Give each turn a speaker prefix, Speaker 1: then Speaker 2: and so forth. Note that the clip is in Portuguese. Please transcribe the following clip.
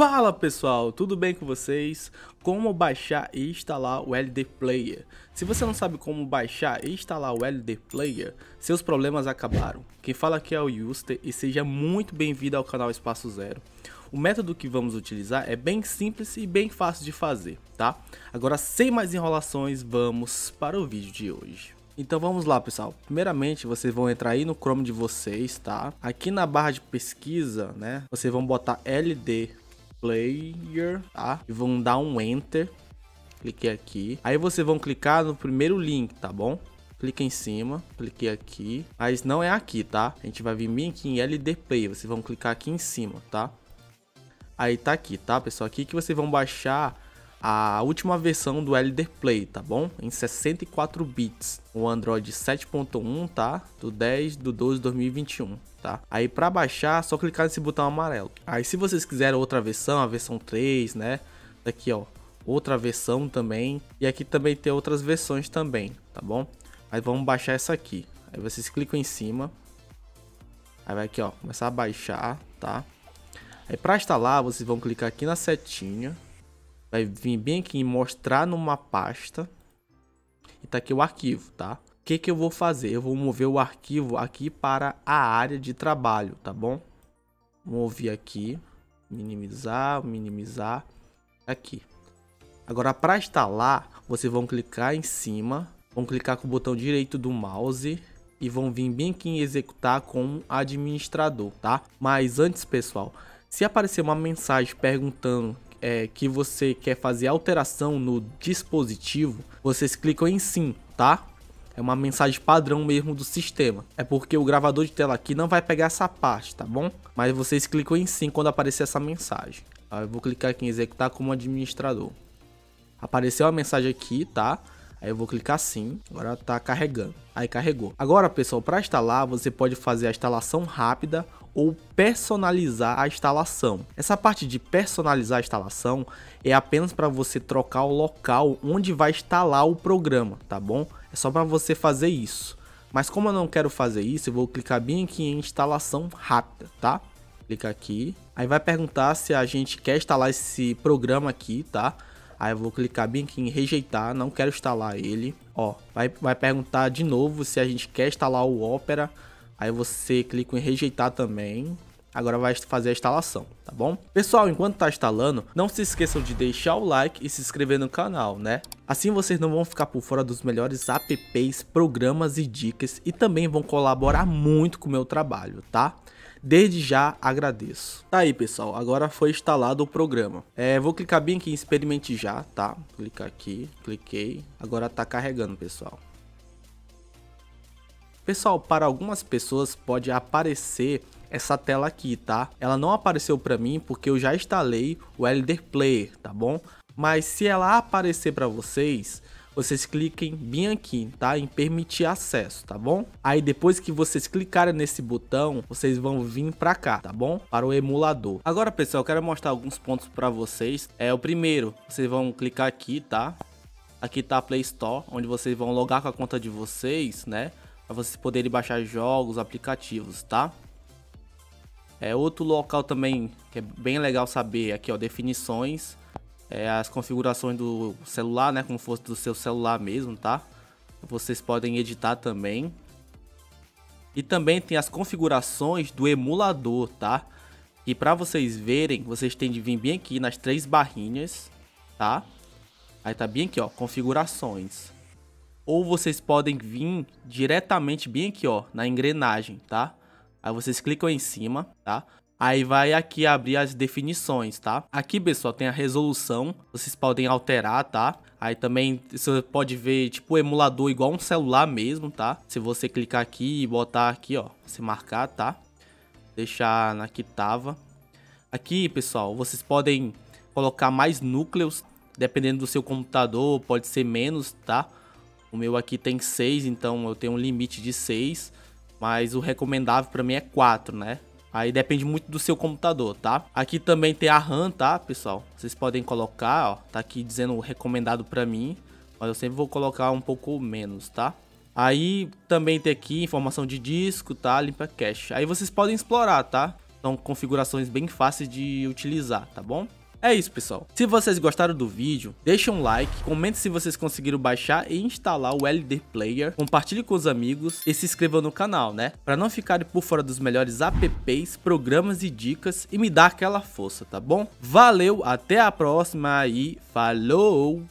Speaker 1: Fala pessoal, tudo bem com vocês? Como baixar e instalar o LD Player? Se você não sabe como baixar e instalar o LD Player, seus problemas acabaram. Quem fala aqui é o Yuster e seja muito bem-vindo ao canal Espaço Zero. O método que vamos utilizar é bem simples e bem fácil de fazer, tá? Agora sem mais enrolações, vamos para o vídeo de hoje. Então vamos lá, pessoal. Primeiramente, vocês vão entrar aí no Chrome de vocês, tá? Aqui na barra de pesquisa, né? Vocês vão botar LD Player, tá? E vão dar um Enter. Cliquei aqui. Aí vocês vão clicar no primeiro link, tá bom? Clique em cima, cliquei aqui, mas não é aqui, tá? A gente vai vir aqui em LD Player, vocês vão clicar aqui em cima, tá? Aí tá aqui, tá, pessoal? Aqui que vocês vão baixar a última versão do Elder Play, tá bom? Em 64 bits, o Android 7.1, tá? Do 10 do 12 de 2021, tá? Aí para baixar, só clicar nesse botão amarelo. Aí se vocês quiserem outra versão, a versão 3, né? Daqui, ó, outra versão também. E aqui também tem outras versões também, tá bom? Mas vamos baixar essa aqui. Aí vocês clicam em cima. Aí vai aqui, ó, começar a baixar, tá? Aí para instalar, vocês vão clicar aqui na setinha vai vir bem aqui em mostrar numa pasta. E tá aqui o arquivo, tá? O que que eu vou fazer? Eu vou mover o arquivo aqui para a área de trabalho, tá bom? Mover aqui, minimizar, minimizar, aqui. Agora para instalar, vocês vão clicar em cima, vão clicar com o botão direito do mouse e vão vir bem aqui em executar como administrador, tá? Mas antes, pessoal, se aparecer uma mensagem perguntando é, que você quer fazer alteração no dispositivo, vocês clicam em sim, tá? É uma mensagem padrão mesmo do sistema. É porque o gravador de tela aqui não vai pegar essa parte, tá bom? Mas vocês clicam em sim quando aparecer essa mensagem. Aí eu vou clicar aqui em executar como administrador. Apareceu a mensagem aqui, tá? Aí eu vou clicar sim, agora tá carregando. Aí carregou. Agora, pessoal, para instalar, você pode fazer a instalação rápida ou personalizar a instalação. Essa parte de personalizar a instalação é apenas para você trocar o local onde vai instalar o programa, tá bom? É só para você fazer isso. Mas como eu não quero fazer isso, eu vou clicar bem aqui em instalação rápida, tá? Clica aqui, aí vai perguntar se a gente quer instalar esse programa aqui, tá? Aí eu vou clicar bem aqui em rejeitar, não quero instalar ele. Ó, vai, vai perguntar de novo se a gente quer instalar o Opera Aí você clica em rejeitar também. Agora vai fazer a instalação, tá bom? Pessoal, enquanto tá instalando, não se esqueçam de deixar o like e se inscrever no canal, né? Assim vocês não vão ficar por fora dos melhores apps, programas e dicas e também vão colaborar muito com o meu trabalho, tá? Desde já agradeço. Tá aí, pessoal. Agora foi instalado o programa. É, vou clicar bem aqui em experimente já, tá? Clicar aqui, cliquei. Agora tá carregando, pessoal. Pessoal, para algumas pessoas pode aparecer essa tela aqui, tá? Ela não apareceu para mim porque eu já instalei o Elder Player, tá bom? Mas se ela aparecer para vocês, vocês cliquem bem aqui, tá? Em permitir acesso, tá bom? Aí depois que vocês clicarem nesse botão, vocês vão vir para cá, tá bom? Para o emulador. Agora, pessoal, eu quero mostrar alguns pontos para vocês. É o primeiro, vocês vão clicar aqui, tá? Aqui tá a Play Store, onde vocês vão logar com a conta de vocês, né? Para vocês poderem baixar jogos, aplicativos, tá? É outro local também que é bem legal saber aqui, ó, definições, é, as configurações do celular, né, como fosse do seu celular mesmo, tá? Vocês podem editar também. E também tem as configurações do emulador, tá? E para vocês verem, vocês têm de vir bem aqui nas três barrinhas, tá? Aí tá bem aqui, ó, configurações ou vocês podem vir diretamente bem aqui, ó, na engrenagem, tá? Aí vocês clicam em cima, tá? Aí vai aqui abrir as definições, tá? Aqui, pessoal, tem a resolução, vocês podem alterar, tá? Aí também você pode ver, tipo, o emulador igual um celular mesmo, tá? Se você clicar aqui e botar aqui, ó, se marcar, tá? Deixar na que tava. Aqui, pessoal, vocês podem colocar mais núcleos, dependendo do seu computador, pode ser menos, tá? O meu aqui tem 6, então eu tenho um limite de 6, mas o recomendável para mim é 4, né? Aí depende muito do seu computador, tá? Aqui também tem a RAM, tá, pessoal? Vocês podem colocar, ó, tá aqui dizendo o recomendado para mim, mas eu sempre vou colocar um pouco menos, tá? Aí também tem aqui informação de disco, tá? Limpa cache. Aí vocês podem explorar, tá? São configurações bem fáceis de utilizar, tá bom? É isso, pessoal. Se vocês gostaram do vídeo, deixa um like, comente se vocês conseguiram baixar e instalar o LD Player, compartilhe com os amigos e se inscreva no canal, né? Para não ficarem por fora dos melhores apps, programas e dicas e me dar aquela força, tá bom? Valeu, até a próxima e falou!